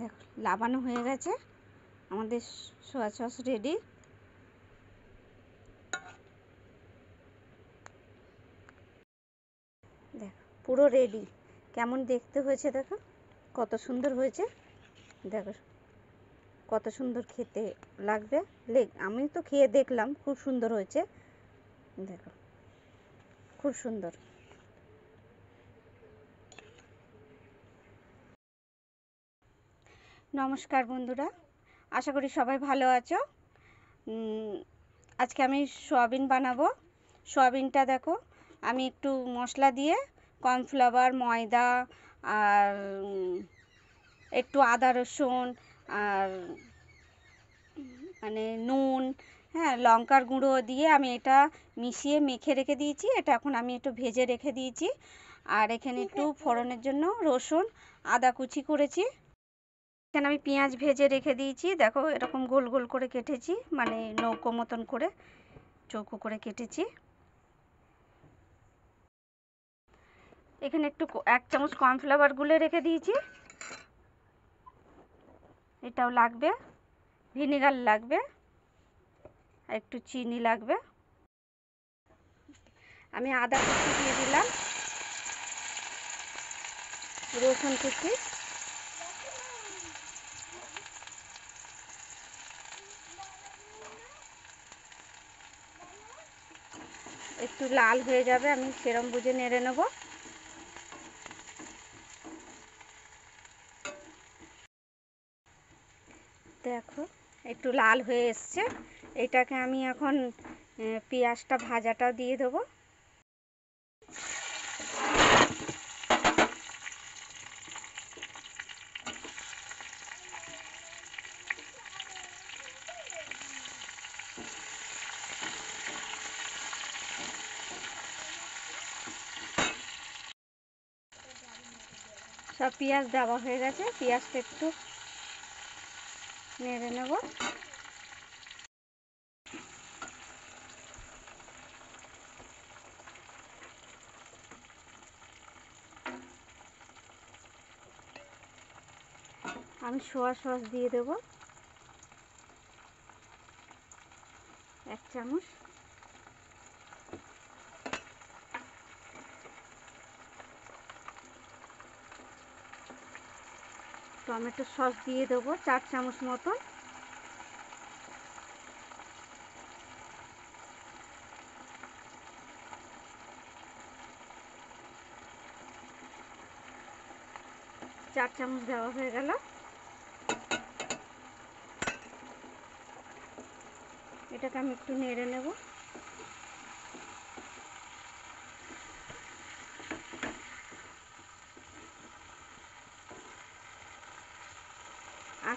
দেখো লাবানো হয়ে গেছে। আমাদের সোয়া সস রেডি দেখো, পুরো রেডি কেমন দেখতে হয়েছে দেখো? কত সুন্দর হয়েছে। দেখো, কত সুন্দর খেতে লাগবে। লেগ, আমি তো খেয়ে দেখলাম, খুব সুন্দর হয়েছে। দেখো, খুব সুন্দর। নমস্কার বন্ধুরা আশা করি সবাই ভালো আছো। আজকে আমি সোয়াবিন বানাবো। সোয়াবিনটা দেখো আমি একটু মশলা দিয়ে কর্নফ্লাওয়ার ময়দা আর একটু আদা রসুন আর মানে নুন হ্যাঁ লঙ্কার গুঁড়ো দিয়ে আমি এটা মিশিয়ে মেখে রেখে দিয়েছি। এটা এখন আমি একটু ভেজে রেখে দিয়েছি। আর এখানে একটু ফোড়নের জন্য রসুন আদা কুচি করেছি। এখানে আমি পেঁয়াজ ভেজে রেখে দিয়েছি? দেখো, এরকম গোল গোল করে কেটেছি মানে নৌকো মতন করে, চৌকো করে কেটেছি। এখানে একটু এক চামচ কর্নফ্লাওয়ার গুলে রেখে দিয়েছি। এটাও লাগবে, ভিনেগার লাগবে, আর একটু চিনি লাগবে। আমি আদা কুচি দিয়ে দিলাম, রসুন কুচি। একটু লাল হয়ে যাবে, আমি সেরম বুঝে নেড়ে নেব। দেখো, একটু লাল হয়ে এসছে। এটাকে আমি এখন পেঁয়াজটা ভাজাটাও দিয়ে দেবো। সব পেঁয়াজ দেওয়া হয়ে গেছে, পেঁয়াজটা একটু নেড়ে নেব। আমি সোয়া সস দিয়ে দেব। এক চামচ। টমেটো সস দিয়ে দেবো চার চামচ মতন। চার চামচ দেওয়া হয়ে গেল। এটাকে আমি একটু নেড়ে নেব।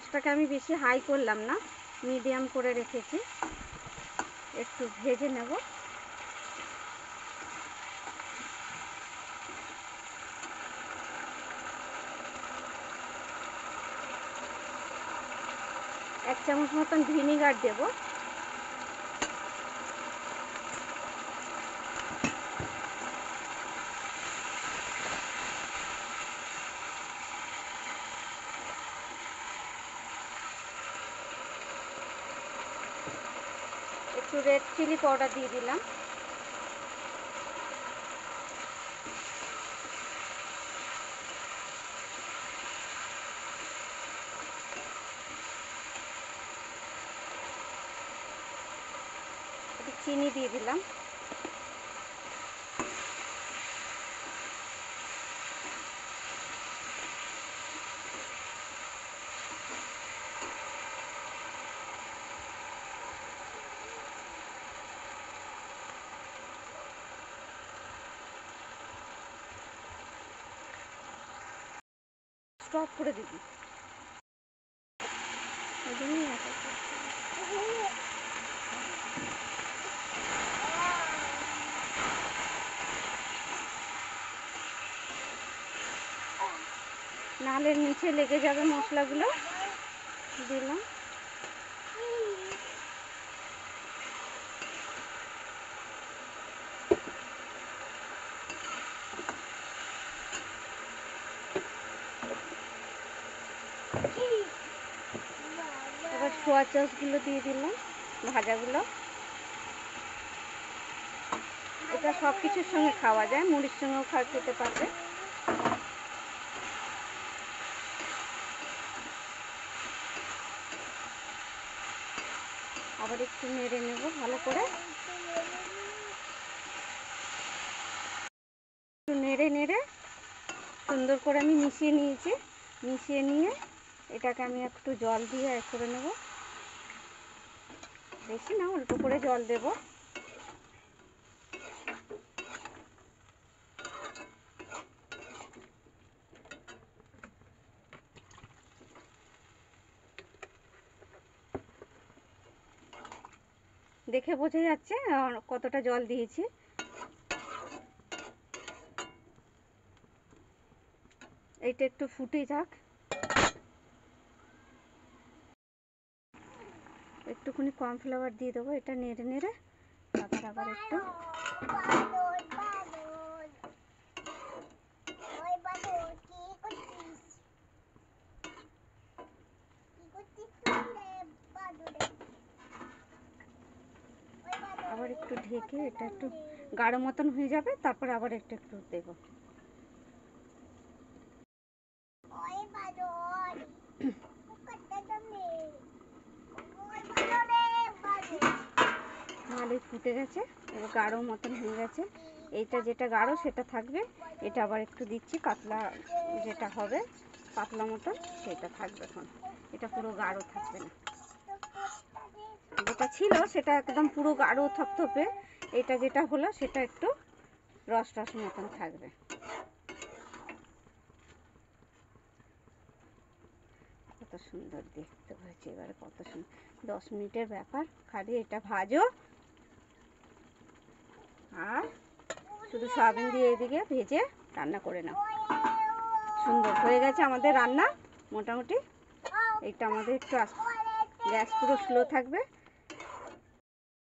আঁচটাকে আমি বেশি হাই করলাম না, মিডিয়াম করে রেখেছি। একটু ভেজে নেব। এক চামচ মতন ভিনিগার দেব। একটু রেড চিলি পাউডার দিয়ে দিলাম। চিনি দিয়ে দিলাম। স্টপ করে দিবি। নালের নিচে লেগে যাবে মশলাগুলো। দিলাম। সোয়া সসগুলো দিয়ে দিলাম, ভাজাগুলো। এটা সব কিছুর সঙ্গে খাওয়া যায়, মুড়ির সঙ্গেও খাওয়া খেতে পারবে আবার একটু নেড়ে নেব ভালো করে। একটু নেড়ে নেড়ে সুন্দর করে আমি মিশিয়ে নিয়েছি। মিশিয়ে নিয়ে এটাকে আমি একটু জল দিয়ে করে নেব। বেশি না অল্প করে জল দেব। দেখে বোঝা যাচ্ছে কতটা জল দিয়েছি। এইটা একটু ফুটে যাক। একটুখানি কর্নফ্লাওয়ার দিয়ে দেবো, এটা নেড়ে নেড়ে আবার আবার একটু। আবার একটু ঢেকে এটা একটু গাঢ় মতন হয়ে যাবে, তারপর আবার একটু একটু দেবো। ভালোই ফুটে গেছে এবার গাঢ় মতন হয়ে গেছে। এইটা যেটা গাঢ়, সেটা থাকবে। এটা আবার একটু দিচ্ছি, পাতলা যেটা হবে, পাতলা মতন, সেটা থাকবে এখন। এটা পুরো গাঢ় থাকবে না। যেটা ছিল, সেটা একদম পুরো গাঢ় থপথপে। এটা যেটা হলো, সেটা একটু রস রস মতন থাকবে। কত সুন্দর দেখতে হয়েছে, এবারে কত সুন্দর দশ মিনিটের ব্যাপার। খালি এটা ভাজো। আর শুধু সয়াবিন দিয়ে এদিকে ভেজে রান্না করে নাও। সুন্দর হয়ে গেছে আমাদের রান্না, মোটামুটি। এইটা আমাদের একটু গ্যাস পুরো স্লো থাকবে।